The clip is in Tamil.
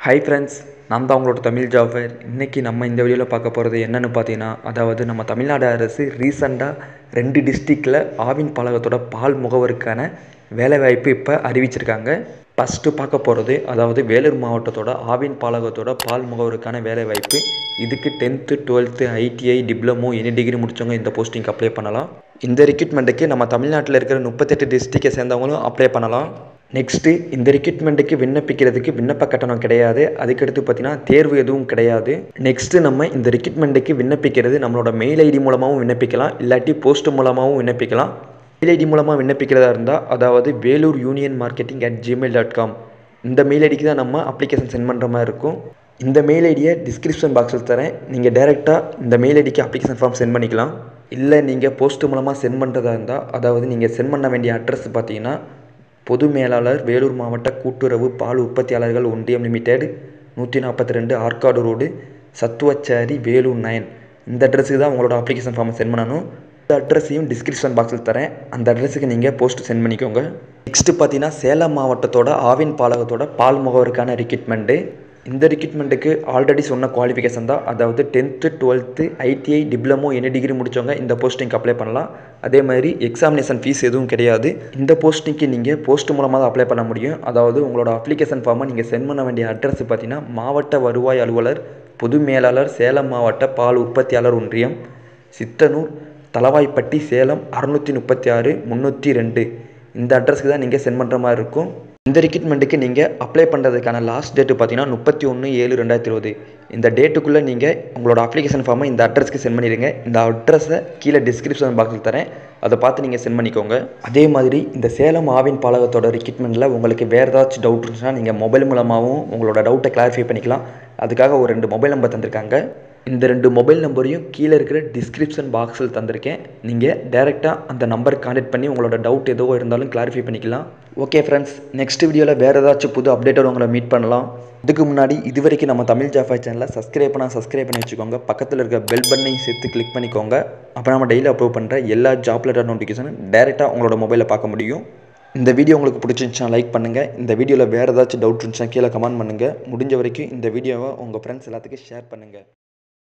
ஹை ஃப்ரெண்ட்ஸ் நான் தான் உங்களோட தமிழ் ஜாஃபர். இன்றைக்கி நம்ம இந்த வீடியோவில் பார்க்க போகிறது என்னென்னு பார்த்தீங்கன்னா அதாவது நம்ம தமிழ்நாடு அரசு ரீசெண்டாக ரெண்டு டிஸ்ட்ரிக்டில் ஆவின் பாலகத்தோட பால் முகவருக்கான வேலைவாய்ப்பு இப்போ அறிவிச்சிருக்காங்க. ஃபஸ்ட்டு பார்க்க போகிறது அதாவது வேலூர் மாவட்டத்தோட ஆவின் பாலகத்தோட பால் முகவருக்கான வேலைவாய்ப்பு. இதுக்கு tenth twelfth ITI diploma any degree முடித்தவங்க இந்த போஸ்டிங்க்கு அப்ளை பண்ணலாம். இந்த ரெக்ரூட்மெண்ட்டுக்கு நம்ம தமிழ்நாட்டில் இருக்கிற முப்பத்தெட்டு டிஸ்ட்ரிக்டை சேர்ந்தவங்களும் அப்ளை பண்ணலாம். நெக்ஸ்ட்டு இந்த ரெக்ரூட்மெண்ட்டுக்கு விண்ணப்பிக்கிறதுக்கு விண்ணப்ப கட்டணம் கிடையாது. அதுக்கடுத்து பார்த்தீங்கன்னா தேர்வு எதுவும் கிடையாது. நெக்ஸ்ட்டு நம்ம இந்த ரெக்ரூட்மெண்ட்டுக்கு விண்ணப்பிக்கிறது நம்மளோட மெயில் ஐடி மூலமாகவும் விண்ணப்பிக்கலாம். இல்லாட்டி போஸ்ட் மூலமாகவும் விண்ணப்பிக்கலாம். மெயில் ஐடி மூலமாக விண்ணப்பிக்கிறதா இருந்தால் அதாவது Vellore union marketing at Gmail dot com இந்த மெயில் ஐடிக்கு தான் நம்ம அப்ளிகேஷன் சென்ட் பண்ணுற மாதிரி இருக்கும். இந்த மெயில் ஐடியை டிஸ்கிரிப்ஷன் பாக்ஸில் தரேன். நீங்கள் டேரெக்டாக இந்த மெயில் ஐடிக்கு அப்ளிகேஷன் ஃபார்ம் சென்ட் பண்ணிக்கலாம். இல்லை நீங்கள் போஸ்ட் மூலமாக சென்ட் பண்ணுறதா இருந்தால் அதாவது நீங்கள் சென்ட் பண்ண வேண்டிய அட்ரஸ் பார்த்தீங்கன்னா பொது மேலாளர் வேலூர் மாவட்ட கூட்டுறவு பால் உற்பத்தியாளர்கள் ஒன்றியம் லிமிடெட் நூற்றி நாற்பத்தி ரெண்டு ஆற்காடு ரோடு சத்துவச்சேரி வேலூர் நயன் இந்த அட்ரஸுக்கு தான் உங்களோட அப்ளிகேஷன் ஃபார்மை சென்ட் பண்ணணும். இந்த அட்ரஸையும் டிஸ்கிரிப்ஷன் பாக்ஸில் தரேன். அந்த அட்ரஸுக்கு நீங்கள் போஸ்ட் சென்ட் பண்ணிக்கோங்க. நெக்ஸ்ட்டு பார்த்தீங்கன்னா சேலம் மாவட்டத்தோட ஆவின் பாலகத்தோட பால் முகவருக்கான ரெக்ரூட்மெண்ட்டு இந்த ரெக்ரூட்மெண்ட்டுக்கு ஆல்ரெடி சொன்ன குவாலிஃபிகேஷன் தான். அதாவது டென்த்து டுவெல்த்து ஐடிஐ டிப்ளமோ என்ன டிகிரி முடித்தவங்க இந்த போஸ்டிங்க்கு அப்ளை பண்ணலாம். அதே மாதிரி எக்ஸாமினேஷன் ஃபீஸ் எதுவும் கிடையாது. இந்த போஸ்டிங்க்கு நீங்கள் போஸ்ட் மூலமாக தான் அப்ளை பண்ண முடியும். அதாவது உங்களோட அப்ளிகேஷன் ஃபார்மை நீங்கள் சென்ட் பண்ண வேண்டிய அட்ரஸ் பார்த்தீங்கன்னா மாவட்ட வருவாய் அலுவலர் பொது மேலாளர் சேலம் மாவட்ட பால் உற்பத்தியாளர் ஒன்றியம் சித்தனூர் தலவாய்ப்பட்டி சேலம் அறுநூற்றி முப்பத்தி ஆறு முந்நூற்றி ரெண்டு. இந்த அட்ரஸ்க்கு தான் நீங்கள் சென்ட் பண்ணுற மாதிரி இருக்கும். இந்த ரிக்ரூட்மெண்ட்டுக்கு நீங்கள் அப்ளை பண்ணுறதுக்கான லாஸ்ட் டேட்டு பார்த்தீங்கன்னா முப்பத்தி ஒன்று ஏழு ரெண்டாயிரத்தி இருபது. இந்த டேட்டுக்குள்ளே நீங்கள் உங்களோட அப்ளிகேஷன் ஃபார்மை இந்த அட்ரஸ்க்கு சென்ட் பண்ணிடுங்க. இந்த அட்ரஸை கீழே டிஸ்கிரிப்ஷன் பாக்ஸில் தரேன். அதை பார்த்து நீங்கள் சென்ட் பண்ணிக்கோங்க. அதே மாதிரி இந்த சேலம் ஆவின் பாலகத்தோட ரிக்ரூட்மெண்ட்டில் உங்களுக்கு வேறு ஏதாச்சும் டவுட் இருந்துச்சுன்னா நீங்கள் மொபைல் மூலமாகவும் உங்களோட டவுட்டை கிளாரிஃபை பண்ணிக்கலாம். அதுக்காக ஒரு ரெண்டு மொபைல் நம்பர் தந்திருக்காங்க. இந்த ரெண்டு மொபைல் நம்பரையும் கீழே இருக்கிற டிஸ்கிரிப்ஷன் பாக்ஸில் தந்திருக்கேன். நீங்கள் டேரெக்டாக அந்த நம்பருக்கு கான்டெக்ட் பண்ணி உங்களோட டவுட் எதுவோ இருந்தாலும் கிளாரிஃபை பண்ணிக்கலாம். ஓகே ஃப்ரெண்ட்ஸ் நெக்ஸ்ட் வீடியோவில் வேறு ஏதாச்சும் புது அப்டேட்டோட உங்களை மீட் பண்ணலாம். இதுக்கு முன்னாடி இது வரைக்கும் நம்ம தமிழ் ஜாஃபா சேனலை சப்ஸ்கிரைப் பண்ணால் சப்ஸ்கிரைப் பண்ணி வச்சுக்கோங்க. பக்கத்தில் இருக்க பெல் பட்டனையும் சேர்த்து கிளிக் பண்ணிக்கோங்க. அப்போ நம்ம டெய்லி அப்லோட் பண்ணுற எல்லா ஜாப் லெட்டர் நோட்டிஃபிகேஷனும் டேரெக்டாக உங்களோட மொபைலில் பார்க்க முடியும். இந்த வீடியோ உங்களுக்கு பிடிச்சிருந்துச்சுன்னா லைக் பண்ணுங்கள் இந்த வீடியோவில் வேறு ஏதாச்சும் டவுட் இருந்துச்சுன்னா கீழே கமெண்ட் பண்ணுங்கள் முடிஞ்ச வரைக்கும் இந்த வீடியோவை உங்கள் ஃப்ரெண்ட்ஸ் எல்லாத்துக்கும் ஷேர் பண்ணுங்கள்